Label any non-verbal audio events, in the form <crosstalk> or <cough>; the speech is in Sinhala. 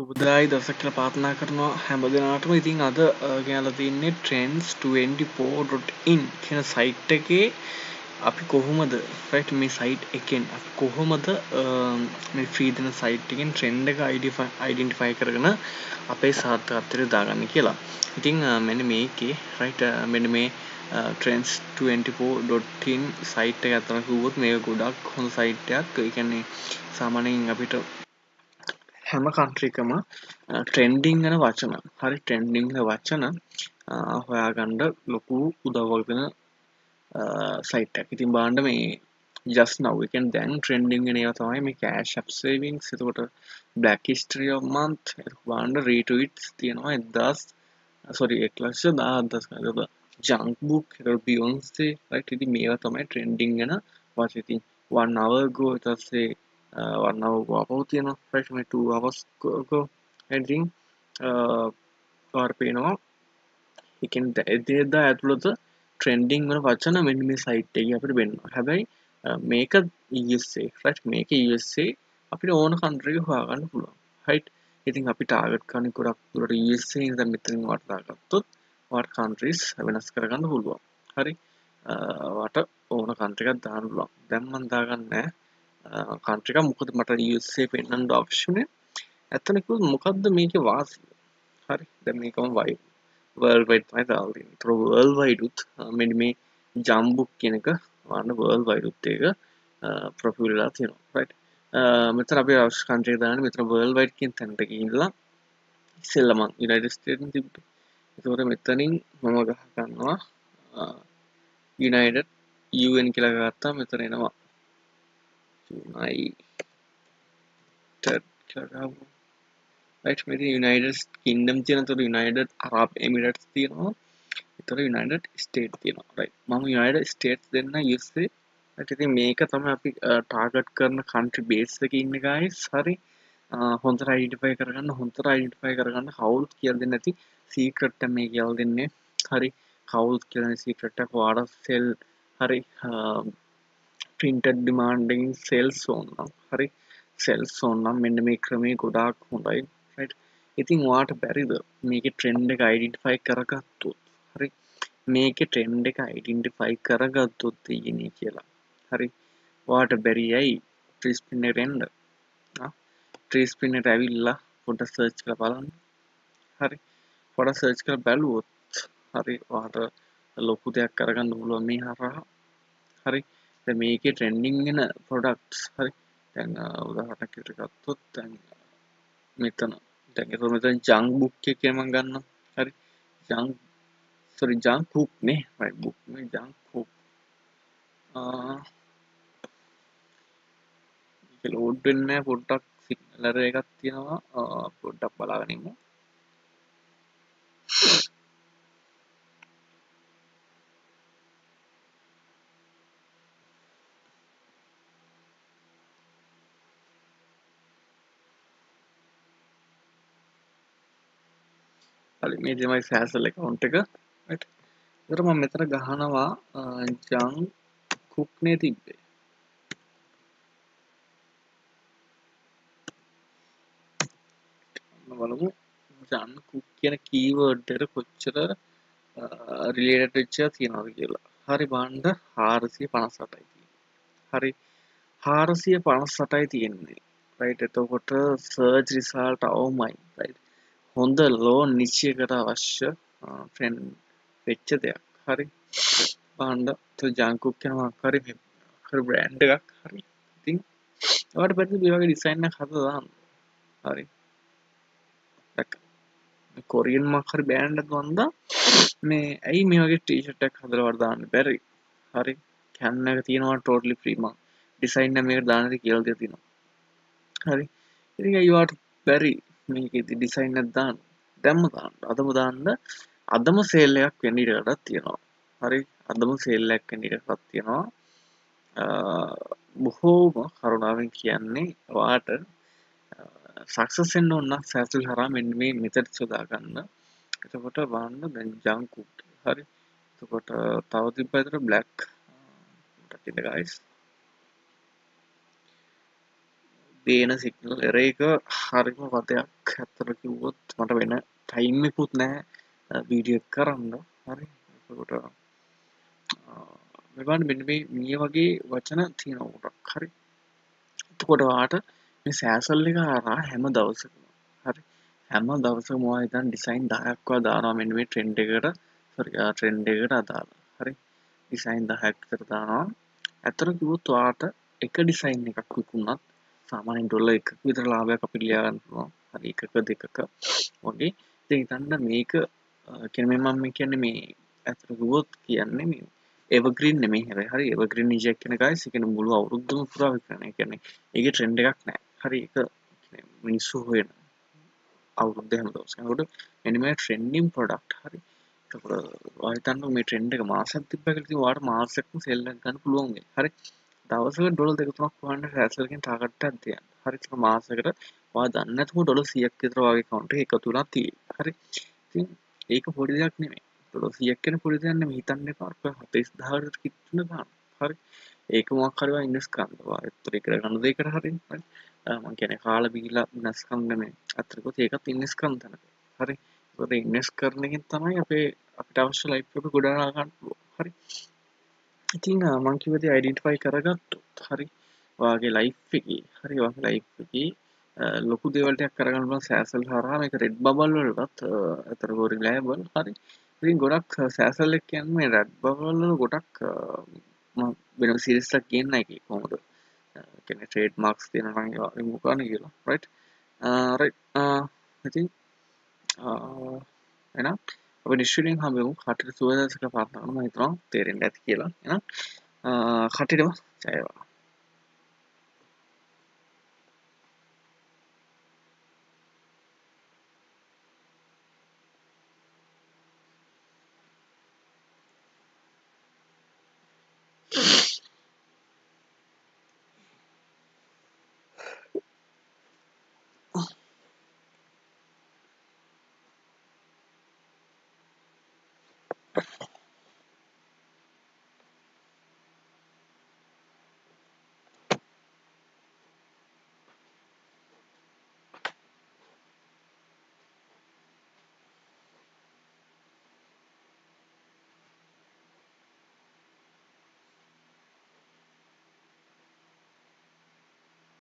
සුබදායි දවසක් කියලා ප්‍රාර්ථනා කරනවා හැම දෙනාටම ඉතින් අද ගෙනලා තින්නේ trends24.in කියන සයිට් එකේ අපි කොහොමද රයිට් මේ සයිට් එකෙන් අපි කොහොමද මේ ෆ්‍රී දෙන සයිට් එකෙන් ට්‍රෙන්ඩ් එක අයිඩෙන්ටිෆයි කරගෙන අපේ සාර්ථකත්වයට දාගන්න කියලා. ඉතින් මෙන්න මේකේ රයිට් මෙන්න මේ trends24.in සයිට් එක අතන කිව්වොත් මේක ගොඩක් හොඳ සයිට් එකක්. ඒ කියන්නේ සාමාන්‍යයෙන් අපිට හැම කන්ට්‍රිකම ට්‍රෙන්ඩිං වෙන වචන. හරි ට්‍රෙන්ඩිං වචන හොයාගණ්ඩ ලොකු උදවල්ගෙන සයිට් ඉතින් බාන්ඩ මේ ජස් නවකන් දැන් ට්‍රෙන්ඩිං ගෙන තමයි මේ කෑශ් ක්සේවිං සිතකොට බ්ලක් ස්ට්‍රිය මන්ත් බාන්ඩ රීටවිටස් තියෙනවා එදස් සොරි එක්ලක්ෂ දා අදස් කද ජංක් බුක් බියොන්සේ ලයිට ඉති මේවා තමයි ට්‍රෙන්ඩිං ගෙන වචති වන් අවගෝ තස්සේ වර්ණාව අපව තියෙන ප්‍රශ්මට අවස්කෝ ඇඩිං පාර්පේනවා එකන් එදේදා ඇතුළත ට්‍රෙන්ඩිං වන වචන මෙන්න මේ සයිට් එක අපට වෙන්න හැබැයි මේක ඉසේ ෆලට් මේක ඉසේ අපිට ඕන කන්ට්‍රක හොයාගන්න පුළුවන්. හයිට් ඉතින් අපි ටාගට් කනි කොඩක් තුරට ඉසේ ඉද මෙතරින් වර්තාගත්තොත් වට කන්ට්‍රීස් වෙනස් කරගන්න පුළුවන්. හරි? වට ඕන කන්ට්‍රිකත් දාන්න පුළුවන්. දැම්මන්දාගන්නෑ කන්ට්‍රික මොකද මට යුස්සේ පෙන්න්නට අවශ්‍යනය ඇත්තනකු මොකක්ද මේක වාසි? හරි. දැ මේකම වයි වර්ල් වයිට් මයි දාල්දී තර වර්ල් වයිඩුත් මෙඩි මේ ජම්බුක් කියනක වන්න වර්ල් වයිඩුත් එක ප්‍රොෆිල්ලා තියෙනවා. රයිට් මෙතර අපේ අවශ් කන්ට්‍රේ දාන මෙතර වර්ල් වයිට් කියෙන් තැන්ට ඉල්ලා ඉස්සෙල්ලමන් ඉඩයිට ස්ටේටන් තිබට එතකොට මෙතනින් මම ගහගන්නවා යුනයිඩ UN කියලා ගත්තා. මෙතර එනවා රයිට් මෙති යුනයිඩස් කින්ඩම් තියන තුර යුනයිඩ අරාබ් එමිටස් තියෙනවා. එතර යුනයිඩ ස්ටේට් තියෙනවා. රයි මම යුනයිඩ ස්ටේට් දෙන්න යුස්සේ ඇති මේක තම අපි ටාගට් කරන කන්ට්‍රි බේස්සක ඉන්න ගයි සරි හොඳ අයිඩිෆයි කරගන්න හොඳර අයිඩිෆයි කරගන්න කවුල් කියල් දෙන්න ඇති සීකට්ට මේ කියල් දෙන්නේ. හරි. කවුල් කියන සීකට්ට වාඩ සෙල් හරි. පින්ටඩ් ඩිමාන්ඩිං සෙල්ස් ඕන්නම් හරි? සෙල්ස් ඕන්නම් මෙන්න මේ ක්‍රමේ ගොඩාක් හොඳයි. ඉතින් වාට බැරිද? මේක ට්‍රෙන්ඩ් එක අයිඩෙන්ටිෆයි කරගත්තුත්. හරි? මේක ට්‍රෙන්ඩ් එක අයිඩෙන්ටිෆයි කරගත්තුත් තියෙන කියලා. හරි? වාට බැරි ඇයි? ට්‍රිස්පින්නටෙන්ඩ ට්‍රීස්පින්නට ඇවිල්ලා පොඩ සර්ච් කර බලන්න. හරි? පොඩ සර්ච් කර බැලුවොත් හරි වාට ලොකු දෙයක් කරගන්න පුළුව මේ හරහා. හරි? මේක ට්‍රෙන්ඩිංගෙන පොඩක්ස් හරි තැන් උදාහටක් කටගත්තොත් තැන් මෙතන දැක මෙතන් ජං බුක්ක කියම ගන්න හරි? ජං සොරි ජං කුක් නේ? රයි බුක් මේ ජං කුක් ලෝඩ් වෙන්න පොඩ්ඩක් සිගනලර එකක් තියෙනවා. පොඩ්ඩක් බලාගනිමු හරි මේ තමයි සෑසල් එකවුන්ට් එක. තර මම මෙතර ගහනවා ජං කුක්නේ තිබ්බේ. බලමු ජන් කුක් කියන කීවර්ඩ්ඩට කොච්චර රිලේට වෙච්චා තියෙනවද කියලා. හරි බාන්ඩ හාරසිය පනස් සටයි හරි හාරසිය පනස් සටයි තියෙන්නේ. රයිට එතකොට සර්ජ් රිසාල්ට අවමයි රයිට හොඳ ලෝ නිශ්චයකට අවශ්‍ය ෆ්‍රෙන්් වෙච්ච දෙයක්. හරි. පාන්ඩ ජංකුක් කෙනවා කරි කර බ්‍රෑන්් එකක්. හරි. ඉතින් වට පැති බිවගේ ඩිසයින්න හතදාන්න හරි. කොරියන් මක්හරි බෑන්ඩ වන්ද මේ ඇයි මේ වගේ ටීෂටක් හදර වර්දාන්න බැරි? හරි. කැන්න එක තියෙනවා ටෝටලි ප්‍රීම ඩිසයින්න මේ දානති කියල්ද තිනවා හරි. ඉරි අයිවාට බැරි. මේක ඉති ඩිසයින් දාන්න. දැම්ම දාන්න. අදම දාන්න අදම සේල්ලයක් වෙන්ඩිටටත් තියෙනවා. හරි? අදම සේල්ලයක් වෙන්ඩිටත් තියෙනවා. බොහෝම කරුණාවෙන් කියන්නේ වාට සක්සසෙන්න්න ඔන්න සැසල් හරා මෙන්න මේ මෙතට සොදාගන්න එතකොට බාන්න දැන් ජංකුට් හරි? එතකොට තව තිබ්බතර බ්ලක් ටකිද ගයිස් දේන සිගනල් එර එක හරිම වතයක්. ඇත්තර කිව්වොත් මට වෙන ටයිම්මකුත් නෑ වීඩිය කරන්න. හරි. කොට මෙවන් මෙ මිය වගේ වචන තියෙනවටක් හරි. එතකොට වාට මේ සෑසල් එක හරා හැම දවසකම හරි. හැම දවස මවා ඉතන් ඩිසයින් දහයක්වා දානවා මෙ මේ ට්‍රෙන්ඩ් එකට. ට්‍රෙන්ඩ් එකට අදාළ. හරි. ඩිසයින් දහැක්තර දානවා. ඇතර කිවොත් වාට එක ඩිසයින් එකක් විකුණත් සාමානෙන් ඩොල්ල එක විතර ලාභයක් අපි ලියාගන්නවා හරි එකක දෙකක වගේ. ඉතන්න මේක කෙනම මම කියන්නේ මේ ඇතර ගුවොත් කියන්නේ මේ ඒවග්‍රීන් නෙමේ හැර හරි ඒවග්‍රීන් නිජයක් කෙන ගයි සිකෙන මුළු අවුරුද්දම පුරා විකරන. කියන්නේ ඒක ට්‍රෙන්ඩ් එකක් නෑ. හරි එක මිනිස්සු හොයෙන අවුරුද්ධ හැම දවසකට එනිම ට්‍රෙන්ඩිම් පොඩක්් හරි. වාතන්න මේ ට්‍රෙන්ඩ් එක මාසක් තිබ්බකති වාට මාසක්ම සෙල්ල ගන්න පුළුවන්ගේ හරි. දවසක ඩොල දෙකතුමක් වන්න රැසලකින් තාකට ඇදය හරික මාසකට වා දන්නතුම ඩොල සියක් විතර වගේ කවුන්ට එක තුලා තිය හරි. ඒක පොඩි දෙයක් නෙමේ ඩොල සියක් කෙන පොඩි දෙයන්න හිතන්න පාර්ක හතස් දාරට කිත්න දාන්න හරි. ඒක මොක්කරවා ඉන්නස් කන්දවා එත්තර කර ගන්න දෙකට හරි. මං කියන කාල බීලා නස්කන්දනේ අතරකොත් ඒකත් ඉන්නස් කන්තන හරි. ඉන්නස් කරනකින් තමයි අපේ අපිට අවශ්‍ය ලයිප් ගොඩාගන්න හරි. ඉතින් මංකිවති අයිඩෙන්ටිෆයි කරගත්තුත් හරි වාගේ ලයි් එක හරි වගේ ලයි් එක ලොකු දෙවලටයක් කරගන්න සෑසල් හරහම එක රෙඩ් බබල් වලටත් ඇතර ගෝරි ලෑබල් හරි. ඉතින් ගොඩක් සෑසල්ලෙක් කියන්න මේ රැඩ් බවල්ල ගොඩක් වෙන සිරිස්ලක් කියන්න එක කොමද කෙන ටේඩ් මක්ස් තියෙන රගේ මුකාන කියලා රයි් ඉතින් එනම් අප නිශ්ෂලින් හමමු කටට සුවදසක පාත්නම හිතනවා තේරෙන් ඇති කියලා. එන කටිටම ජයවා. <laughs>